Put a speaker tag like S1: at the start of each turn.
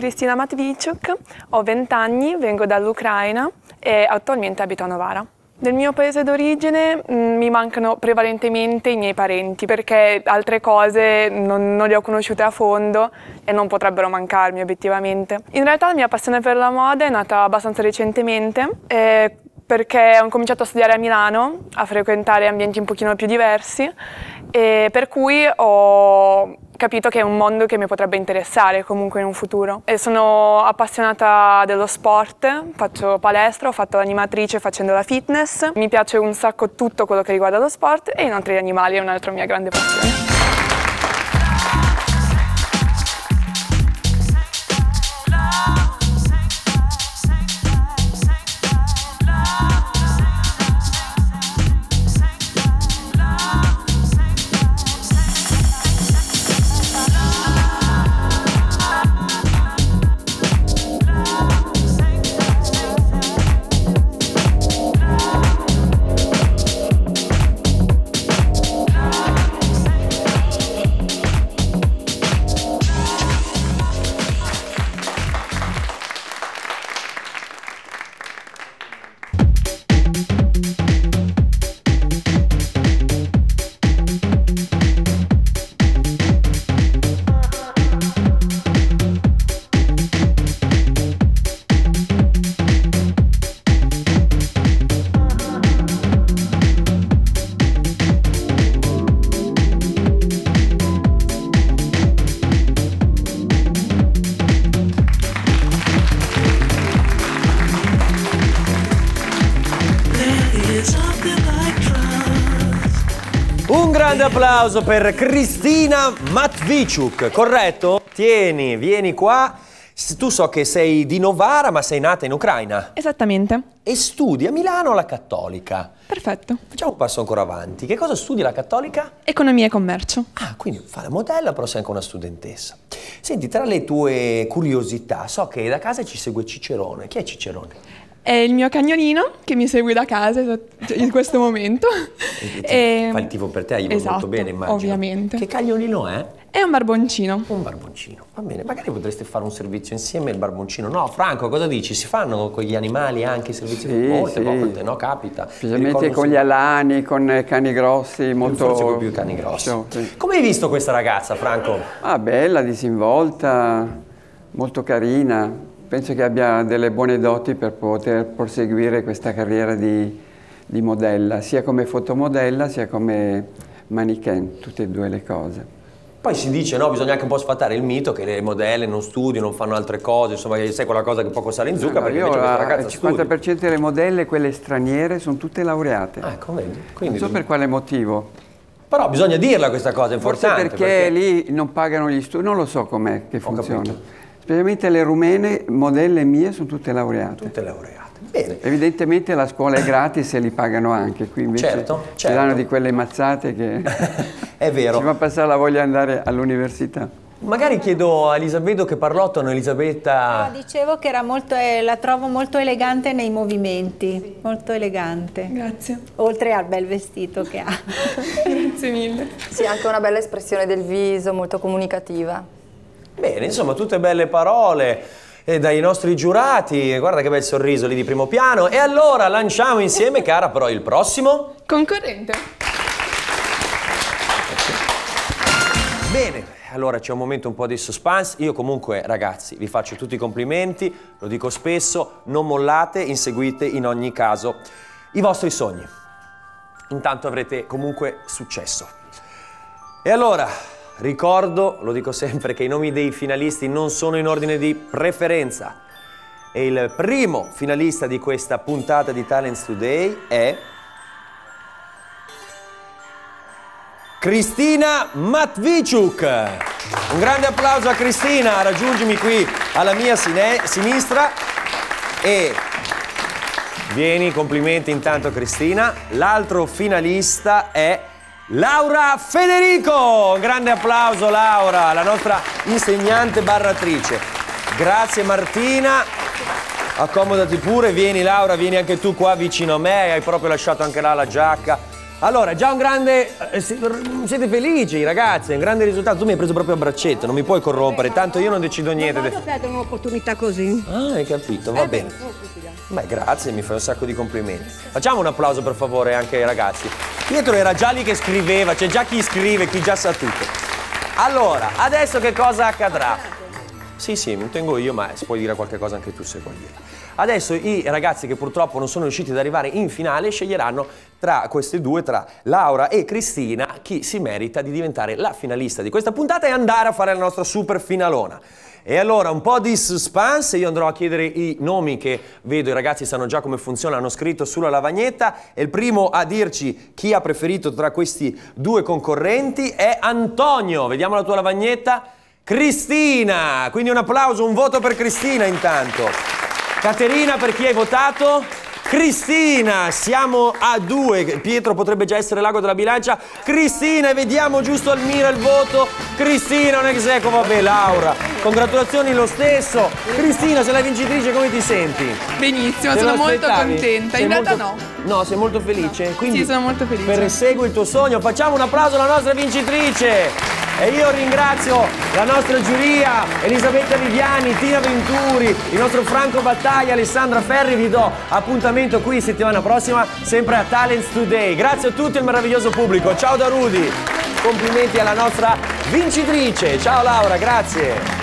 S1: Cristina Matvichuk, ho 20 anni, vengo dall'Ucraina e attualmente abito a Novara. Del mio paese d'origine mh, mi mancano prevalentemente i miei parenti perché altre cose non, non, le ho conosciute a fondo e non potrebbero mancarmi obiettivamente. In realtà la mia passione per la moda è nata abbastanza recentemente. Eh, perché ho cominciato a studiare a Milano, a frequentare ambienti un pochino più diversi e per cui ho capito che è un mondo che mi potrebbe interessare comunque in un futuro. E sono appassionata dello sport, faccio palestra, ho fatto l'animatrice facendo la fitness, mi piace un sacco tutto quello che riguarda lo sport e inoltre gli animali è un'altra mia grande passione.
S2: Grande applauso per Cristina Matvichuk, corretto? Tieni, vieni qua. Tu so che sei di Novara, ma sei nata in Ucraina.
S1: Esattamente.
S2: E studi a Milano alla Cattolica.
S1: Perfetto.
S2: Facciamo un passo ancora avanti. Che cosa studi alla Cattolica?
S1: Economia e commercio.
S2: Ah, quindi fa la modella, però sei anche una studentessa. Senti, tra le tue curiosità, so che da casa ci segue Cicerone. Chi è Cicerone?
S1: È il mio cagnolino che mi segue da casa in questo momento.
S2: e, fa il tifo per te, gli va
S1: esatto,
S2: molto bene, immagino.
S1: ovviamente.
S2: Che cagnolino è?
S1: È un barboncino.
S2: Un barboncino, va bene. Magari potreste fare un servizio insieme il barboncino. No, Franco, cosa dici? Si fanno con gli animali anche i servizi
S3: sì,
S2: molte
S3: sì.
S2: volte, no? Capita.
S3: Specialmente con gli alani, con cani grossi, molto...
S2: Forse con più cani grossi. Sì. Come hai visto questa ragazza, Franco?
S3: Ah, bella, disinvolta, molto carina penso che abbia delle buone doti per poter proseguire questa carriera di, di modella, sia come fotomodella sia come mannequin, tutte e due le cose.
S2: Poi si dice, no, bisogna anche un po' sfatare il mito che le modelle non studiano, non fanno altre cose, insomma, che sai quella cosa che poco sale in zucca, no, perché invece questa ragazza
S3: Il 50% studi. delle modelle, quelle straniere, sono tutte laureate.
S2: Ah, ecco, vedi. Quindi
S3: non so per quale motivo.
S2: Però bisogna dirla questa cosa, è importante.
S3: Forse perché, perché... lì non pagano gli studi, non lo so com'è che funziona. Specialmente le rumene, modelle mie, sono tutte laureate.
S2: Tutte laureate. Bene.
S3: Evidentemente la scuola è gratis e li pagano anche, qui invece
S2: certo,
S3: certo. ci danno di quelle mazzate che
S2: è vero.
S3: ci fa passare la voglia di andare all'università.
S2: Magari chiedo a Elisabetta che parlottano, Elisabetta...
S4: No, dicevo che molto, eh, la trovo molto elegante nei movimenti, molto elegante.
S1: Grazie.
S4: Oltre al bel vestito che ha.
S1: Grazie mille.
S5: Sì, anche una bella espressione del viso, molto comunicativa.
S2: Bene, insomma, tutte belle parole eh, dai nostri giurati. Guarda che bel sorriso lì di primo piano. E allora lanciamo insieme, cara, però il prossimo...
S1: Concorrente.
S2: Bene, allora c'è un momento un po' di suspense. Io comunque, ragazzi, vi faccio tutti i complimenti, lo dico spesso, non mollate, inseguite in ogni caso i vostri sogni. Intanto avrete comunque successo. E allora, Ricordo, lo dico sempre, che i nomi dei finalisti non sono in ordine di preferenza. E il primo finalista di questa puntata di Talents Today è... Cristina Matvichuk. Un grande applauso a Cristina, raggiungimi qui alla mia sinistra e vieni, complimenti intanto Cristina. L'altro finalista è Laura Federico, un grande applauso Laura, la nostra insegnante barratrice. Grazie Martina, accomodati pure, vieni Laura, vieni anche tu qua vicino a me, hai proprio lasciato anche là la giacca. Allora, già un grande. eh, si- siete felici, ragazzi, è un grande risultato. Tu mi hai preso proprio a braccetto, non mi puoi corrompere, tanto io non decido niente.
S6: Non voglio perdere un'opportunità così.
S2: Ah, hai capito, va bene. Beh, grazie, mi fai un sacco di complimenti. Facciamo un applauso per favore anche ai ragazzi. Pietro era già lì che scriveva, c'è già chi scrive, chi già sa tutto. Allora, adesso che cosa accadrà? Sì, sì, mi tengo io, ma puoi dire qualche cosa anche tu se vuoi dire. Adesso i ragazzi che purtroppo non sono riusciti ad arrivare in finale sceglieranno tra queste due, tra Laura e Cristina, chi si merita di diventare la finalista di questa puntata e andare a fare la nostra super finalona. E allora un po' di suspense, io andrò a chiedere i nomi che vedo, i ragazzi sanno già come funziona, hanno scritto sulla lavagnetta e il primo a dirci chi ha preferito tra questi due concorrenti è Antonio. Vediamo la tua lavagnetta. Cristina, quindi un applauso, un voto per Cristina intanto. Caterina, per chi hai votato? Cristina, siamo a due. Pietro potrebbe già essere l'ago della bilancia. Cristina, vediamo giusto al mira il voto. Cristina, un ex eco, vabbè, Laura. Congratulazioni lo stesso. Cristina, sei la vincitrice, come ti senti?
S1: Benissimo,
S2: Te
S1: sono molto contenta.
S2: Sei
S1: In realtà
S2: molto-
S1: no.
S2: No, sei molto felice? Quindi
S1: Sì, sono molto felice.
S2: Persegui il tuo sogno. Facciamo un applauso alla nostra vincitrice. E io ringrazio la nostra giuria, Elisabetta Viviani, Tina Venturi, il nostro Franco Battaglia, Alessandra Ferri. Vi do appuntamento qui settimana prossima, sempre a Talents Today. Grazie a tutti il meraviglioso pubblico. Ciao da Rudy. Complimenti alla nostra vincitrice. Ciao Laura, grazie.